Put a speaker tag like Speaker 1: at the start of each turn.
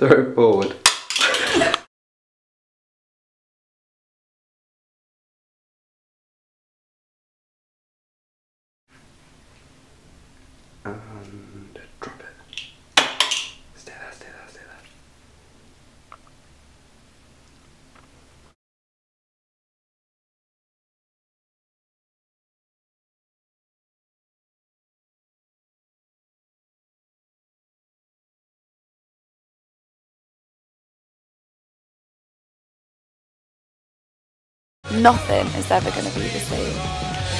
Speaker 1: Throw it forward. and drop it.
Speaker 2: Nothing is ever going to be the same.